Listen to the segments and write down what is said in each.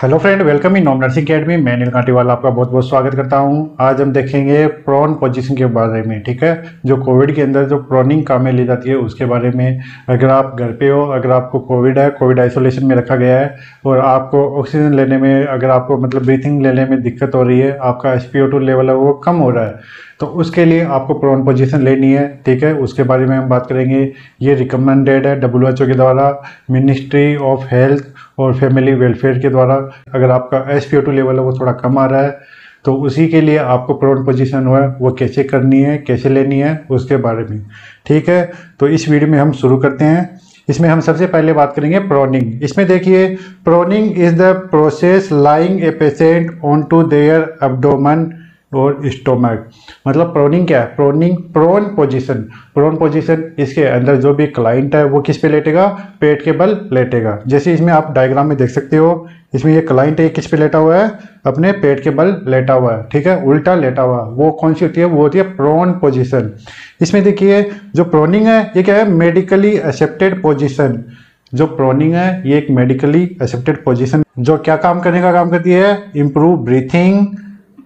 Hello friend welcome in नॉम nursing academy मैं नील कांटीवाल आपका बहुत बहुत स्वागत करता हूँ। आज हम देखेंगे प्रॉन पोजीशन के बारे में, ठीक है? जो कोविड के अंदर जो प्रॉनिंग काम में ली जाती है, उसके बारे में अगर आप घर पे हो, अगर आपको कोविड है कोविड आइसोलेशन में रखा गया है, और आपको ऑक्सीजन लेने में, अगर आपको मतलब ब्रीथिंग लेने में दिक्कत हो रही है, आपका एस लेवल है, वो कम हो रहा है तो उसके लिए आपको प्रॉन पोजीशन लेनी है, ठीक है? उसके बारे में हम बात करेंगे। ये रिकमेंडेड है WHO के द्वारा मिनिस्ट्री ऑफ़ हेल्थ और फैमिली वेलफेयर के द्वारा अगर आपका एस पी टू लेवल है, वो थोड़ा कम आ रहा है तो उसी के लिए आपको प्रोन पोजीशन हुआ है, वो कैसे करनी है, कैसे लेनी है, उसके बारे में। ठीक है? तो इस वीडियो में हम शुरू करते हैं। इसमें हम सबसे पहले बात करेंगे प्रोनिंग इसमें देखिए proning is the process lying a patient on to their abdomen और स्टोमक। मतलब प्रोनिंग क्या है? Proning prone position prone position इसके अंदर जो भी क्लाइंट है, वो किस पे लेटेगा? पेट के बल लेटेगा। जैसे इसमें आप डायग्राम में देख सकते हो, इसमें ये क्लाइंट है किस पे लेटा हुआ है? अपने पेट के बल लेटा हुआ है, ठीक है? उल्टा लेटा हुआ। वो कौन सी होती है? वो होती है प्रोन पोजिशन इसमें देखिए, जो प्रोनिंग है, ये क्या है? मेडिकली एक्सेप्टेड पोजिशन जो प्रोनिंग है, ये एक मेडिकली एक्सेप्टेड पोजिशन जो क्या काम करने का काम करती है? Improve breathing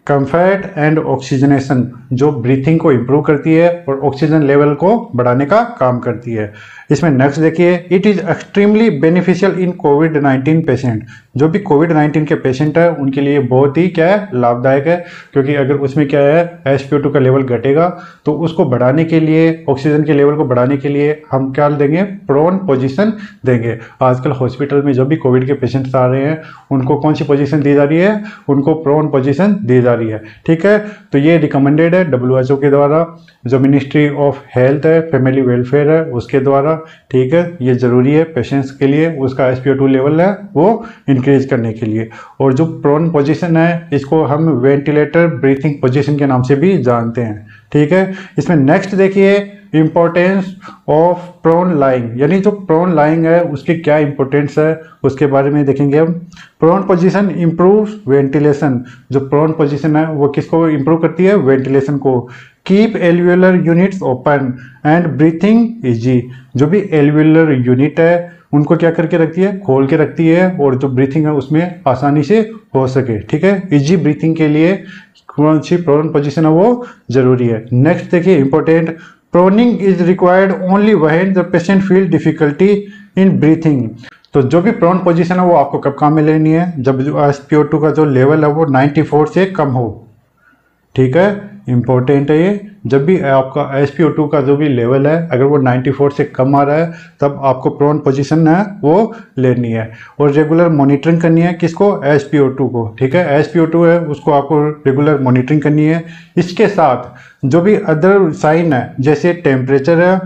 comfort and oxygenation जो ब्रीथिंग को इम्प्रूव करती है और ऑक्सीजन लेवल को बढ़ाने का काम करती है। इसमें नेक्स्ट देखिए it is extremely beneficial in COVID 19 patient जो भी कोविड 19 के पेशेंट है, उनके लिए बहुत ही क्या है, लाभदायक है, क्योंकि अगर उसमें क्या है एस का लेवल घटेगा तो उसको बढ़ाने के लिए ऑक्सीजन के लेवल को बढ़ाने के लिए हम क्या देंगे प्रोन पोजिशन देंगे। आजकल हॉस्पिटल में जो भी कोविड के पेशेंट्स आ रहे हैं, उनको कौन सी पोजिशन दी जा रही है? उनको प्रोन पोजिशन दी जा रही है। ठीक है? तो ये रिकमेंडेड है WHO के द्वारा। जो मिनिस्ट्री ऑफ़ हेल्थ है फैमिली वेलफेयर है, उसके द्वारा ठीक है, ये ज़रूरी है पेशेंट्स के लिए, उसका एस लेवल है, वो इंक्रीज करने के लिए। और जो प्रोन पोजीशन है, इसको हम वेंटिलेटर ब्रीथिंग पोजीशन के नाम से भी जानते हैं, ठीक है? इसमें नेक्स्ट देखिए इंपॉर्टेंस ऑफ़ प्रोन लाइंग यानी जो प्रोन लाइंग है, उसकी क्या इंपॉर्टेंस है, उसके बारे में देखेंगे हम। प्रोन पोजीशन इंप्रूव वेंटिलेशन जो प्रोन पोजीशन है, वो किसको इंप्रूव करती है? वेंटिलेशन को। Keep alveolar units open and breathing easy जो भी एल्वेलर यूनिट है, उनको क्या करके रखती है? खोल के रखती है और जो ब्रीथिंग है, उसमें आसानी से हो सके। ठीक है? इजी ब्रीथिंग के लिए कौन सी प्रोन पोजिशन है वो ज़रूरी है। नेक्स्ट देखिए important proning is required only when the patient feel difficulty in breathing तो जो भी प्रोन पोजीशन है, वो आपको कब काम में लेनी है? जब एस का जो लेवल है, वो 94 से कम हो। ठीक है? इंपॉर्टेंट है ये। जब भी आपका एस पी टू का जो भी लेवल है, अगर वो 94 से कम आ रहा है, तब आपको प्रोन पोजीशन है, वो लेनी है। और रेगुलर मॉनिटरिंग करनी है किसको? एस पी टू को, ठीक है? एस पी टू है, उसको आपको रेगुलर मॉनिटरिंग करनी है। इसके साथ, जो भी अदर साइन है, जैसे टेम्परेचर है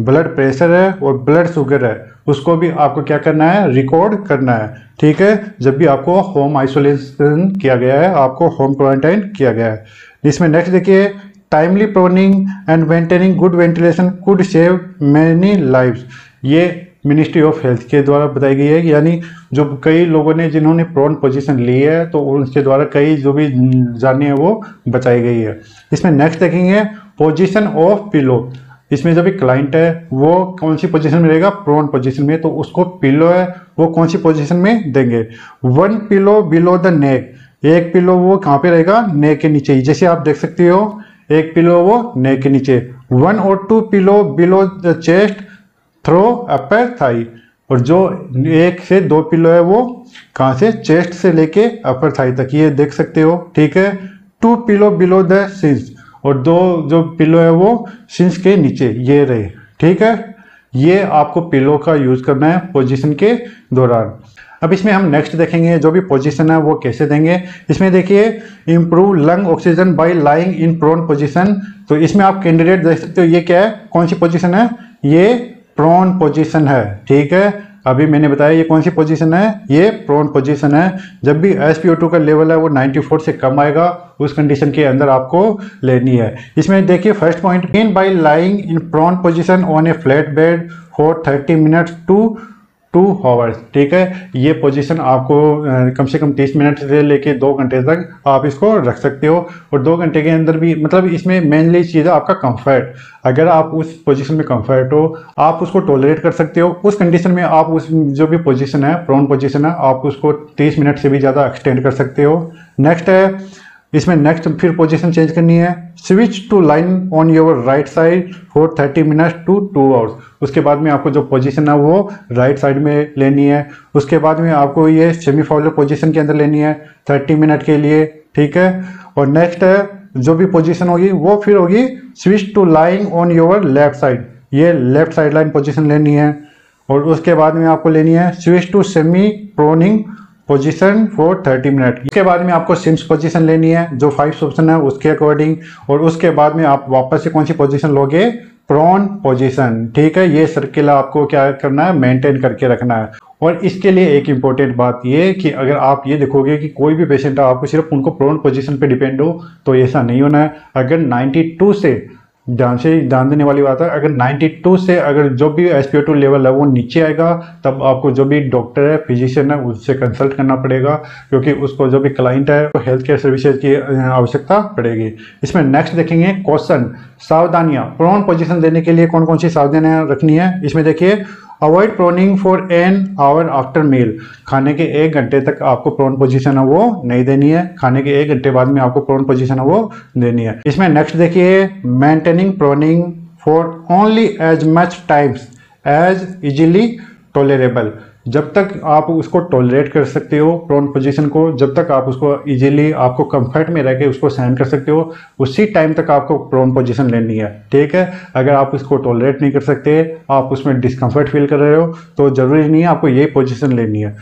ब्लड प्रेशर है, और ब्लड शुगर है, उसको भी आपको क्या करना है? रिकॉर्ड करना है, ठीक है? जब भी आपको होम आइसोलेशन किया गया है, आपको होम क्वारंटाइन किया गया है। इसमें नेक्स्ट देखिए timely proning and maintaining good ventilation could save many lives ये मिनिस्ट्री ऑफ़ हेल्थ के द्वारा बताई गई है यानी जो कई लोगों ने जिन्होंने प्रोन पोजीशन ली है तो उनके द्वारा कई जो भी जानी है वो बताई गई है। इसमें नेक्स्ट देखेंगे पोजीशन ऑफ़ पिलो इसमें जो भी क्लाइंट है, वो कौन सी पोजीशन में रहेगा? प्रोन पोजीशन में तो उसको पिलो है, वो कौन सी पोजीशन में देंगे? One pillow below the neck एक पिलो वो कहाँ पे रहेगा? नेक के नीचे जैसे आप देख सकते हो, एक पिलो वो नेक के नीचे। वन और two pillow below the chest, through, upper, thigh. और जो एक से दो पिलो है वो कहाँ से? चेस्ट से लेके अपर थाई तक। ये देख सकते हो, ठीक है? Two pillow below the shins. और दो जो पिलो है वो सिंस के नीचे। ये रहे, ठीक है? ये आपको पिलो का यूज़ करना है पोजीशन के दौरान। अब इसमें हम नेक्स्ट देखेंगे जो भी पोजीशन है वो कैसे देंगे। इसमें देखिए improve lung oxygen by lying in prone position तो इसमें आप कैंडिडेट देख सकते हो, ये क्या है? कौन सी पोजीशन है? ये प्रोन पोजीशन है, ठीक है? अभी मैंने बताया ये कौन सी पोजीशन है? ये प्रोन पोजीशन है। जब भी एस का लेवल है, वो 94 से कम आएगा, उस कंडीशन के अंदर आपको लेनी है। इसमें देखिए first point in by lying in prone position on a flat bed for 30 minutes to two hours ठीक है? ये पोजीशन आपको कम से कम तीस मिनट से लेके दो घंटे तक आप इसको रख सकते हो। और दो घंटे के अंदर भी मतलब इसमें मेनली चीज़ है आपका कंफर्ट अगर आप उस पोजीशन में कंफर्ट हो, आप उसको टॉलरेट कर सकते हो। उस कंडीशन में आप उस जो भी पोजीशन है प्रोन पोजीशन है, आप उसको तीस मिनट से भी ज़्यादा एक्सटेंड कर सकते हो। नेक्स्ट है इसमें नेक्स्ट फिर पोजीशन चेंज करनी है। Switch to lying on your right side for 30 minutes to two hours उसके बाद में आपको जो पोजीशन है वो राइट right साइड में लेनी है। उसके बाद में आपको ये सेमी फाउलर पोजीशन के अंदर लेनी है 30 मिनट के लिए, ठीक है? और नेक्स्ट जो भी पोजीशन होगी, वो फिर होगी switch to lying on your left side ये लेफ़्ट साइड लाइन पोजिशन लेनी है। और उसके बाद में आपको लेनी है switch to semi proning position for 30 minute इसके बाद में आपको सिम्स पोजीशन लेनी है, जो फाइव ऑप्शन है, उसके अकॉर्डिंग और उसके बाद में आप वापस से कौन सी पोजीशन लोगे? प्रॉन पोजीशन ठीक है, ये सर्किल आपको क्या करना है? मेंटेन करके रखना है। और इसके लिए एक इंपॉर्टेंट बात ये कि अगर आप ये देखोगे कि कोई भी पेशेंट आपको सिर्फ़ उनको प्रोन पोजीशन पे डिपेंड हो तो ऐसा नहीं होना है। अगर 92 से ध्यान से ध्यान देने वाली बात है। अगर 92 से अगर जो भी एस टू लेवल है वो नीचे आएगा, तब आपको जो भी डॉक्टर है फिजिशियन है, उससे कंसल्ट करना पड़ेगा, क्योंकि उसको जो भी क्लाइंट है तो हेल्थ केयर सर्विसेज़ की आवश्यकता पड़ेगी। इसमें नेक्स्ट देखेंगे क्वेश्चन सावधानियाँ। प्रोन पोजिशन देने के लिए कौन कौन सी सावधानियाँ रखनी है? इसमें देखिए avoid proning for an hour after meal खाने के एक घंटे तक आपको प्रोन पोजीशन है वो नहीं देनी है। खाने के एक घंटे बाद में आपको प्रोन पोजीशन है वो देनी है। इसमें नेक्स्ट देखिए maintaining proning for only as much times as easily tolerable जब तक आप उसको टॉलरेट कर सकते हो प्रोन पोजीशन को, जब तक आप उसको इजीली आपको कंफर्ट में रह के उसको सहन कर सकते हो, उसी टाइम तक आपको प्रोन पोजीशन लेनी है। ठीक है? अगर आप उसको टॉलरेट नहीं कर सकते, आप उसमें डिस्कम्फर्ट फील कर रहे हो तो ज़रूरी नहीं है आपको ये पोजिशन लेनी है।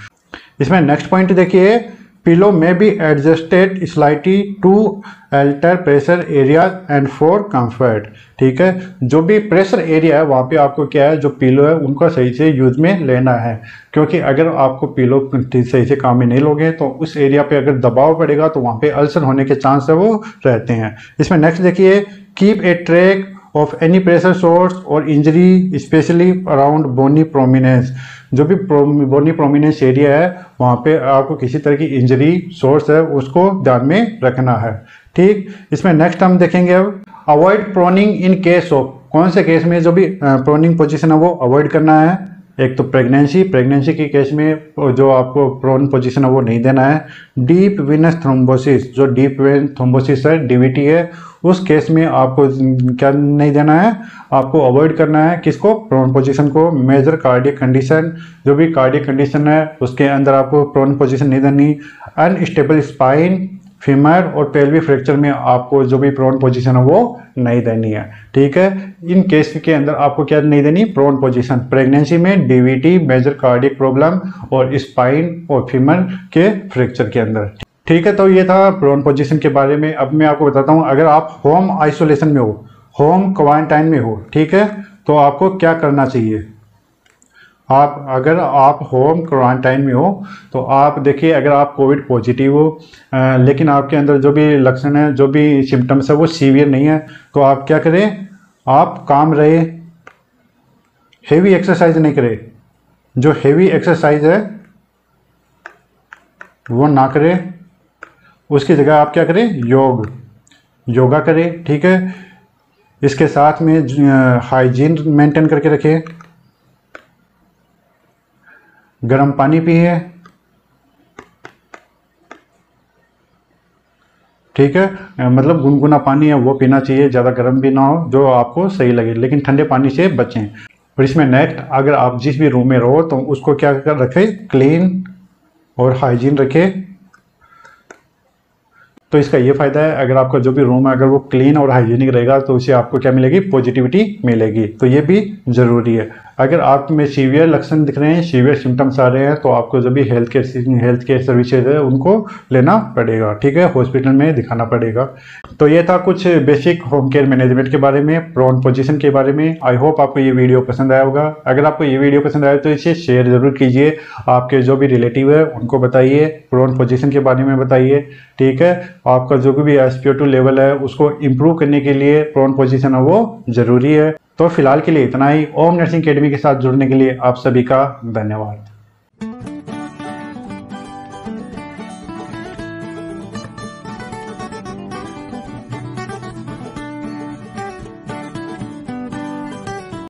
इसमें नेक्स्ट पॉइंट देखिए pillow may be adjusted slightly to alter pressure area and for comfort ठीक है? जो भी प्रेशर एरिया है, वहाँ पे आपको क्या है? जो पिलो है, उनका सही से यूज़ में लेना है। क्योंकि अगर आपको पिलो सही से काम में नहीं लोगे तो उस एरिया पे अगर दबाव पड़ेगा तो वहाँ पे अल्सर होने के चांस है वो रहते हैं। इसमें नेक्स्ट देखिए keep a track of any pressure source और injury especially around bony prominence जो भी बोनी प्रोमिनेंस एरिया है, वहाँ पे आपको किसी तरह की इंजरी सोर्स है, उसको ध्यान में रखना है। ठीक? इसमें नेक्स्ट हम देखेंगे अब avoid proning in case of कौन से केस में जो भी प्रोनिंग पोजिशन है, वो अवॉइड करना है। एक तो प्रेगनेंसी प्रेगनेंसी के केस में जो आपको प्रोन पोजीशन है वो नहीं देना है। डीप विनस थ्रोम्बोसिस जो डीप वेन थ्रोम्बोसिस है डीवीटी है, उस केस में आपको क्या नहीं देना है? आपको अवॉइड करना है किसको? प्रोन पोजीशन को। मेजर कार्डियक कंडीशन जो भी कार्डियक कंडीशन है, उसके अंदर आपको प्रोन पोजीशन नहीं देनी। अनस्टेबल स्पाइन फीमर और पेल्वी फ्रैक्चर में आपको जो भी प्रोन पोजीशन है वो नहीं देनी है। ठीक है? इन केस के अंदर आपको क्या नहीं देनी? प्रोन पोजीशन प्रेगनेंसी में डीवीटी मेजर कार्डिक प्रॉब्लम और स्पाइन और फीमर के फ्रैक्चर के अंदर। ठीक है? तो ये था प्रोन पोजीशन के बारे में। अब मैं आपको बताता हूँ, अगर आप होम आइसोलेशन में हो होम क्वारंटाइन में हो, ठीक है? तो आपको क्या करना चाहिए? आप अगर आप होम क्वारंटाइन में हो तो आप देखिए अगर आप कोविड पॉजिटिव हो आ, लेकिन आपके अंदर जो भी लक्षण है जो भी सिम्टम्स है वो सीवियर नहीं है तो आप क्या करें? आप काम रहे हेवी एक्सरसाइज नहीं करें। जो हेवी एक्सरसाइज है वो ना करें। उसकी जगह आप क्या करें? योग योगा करें ठीक है? इसके साथ में हाइजीन मेंटेन करके रखें। गर्म पानी पिए। ठीक है? मतलब गुनगुना पानी है, वो पीना चाहिए, ज़्यादा गर्म भी ना हो, जो आपको सही लगे, लेकिन ठंडे पानी से बचें। और इसमें नेक्स्ट अगर आप जिस भी रूम में रहो तो उसको क्या कर रखें? क्लीन और हाइजीन रखें। तो इसका ये फ़ायदा है, अगर आपका जो भी रूम है, अगर वो क्लीन और हाइजीनिक रहेगा तो उसे आपको क्या मिलेगी? पॉजिटिविटी मिलेगी। तो ये भी ज़रूरी है। अगर आप में सीवियर लक्षण दिख रहे हैं सीवियर सिम्टम्स आ रहे हैं तो आपको जो भी health care health care services है, उनको लेना पड़ेगा, ठीक है? हॉस्पिटल में दिखाना पड़ेगा। तो ये था कुछ बेसिक होम केयर मैनेजमेंट के बारे में प्रोन पोजिशन के बारे में। आई होप आपको ये वीडियो पसंद आया होगा। अगर आपको ये वीडियो पसंद आया तो इसे शेयर ज़रूर कीजिए। आपके जो भी रिलेटिव है, उनको बताइए। प्रोन पोजिशन के बारे में बताइए। ठीक है? आपका जो भी एस लेवल है, उसको इम्प्रूव करने के लिए प्रोन पोजिशन है वो ज़रूरी है। तो फ़िलहाल के लिए इतना ही। ओम नर्सिंग अकेडमी के साथ जुड़ने के लिए आप सभी का धन्यवाद।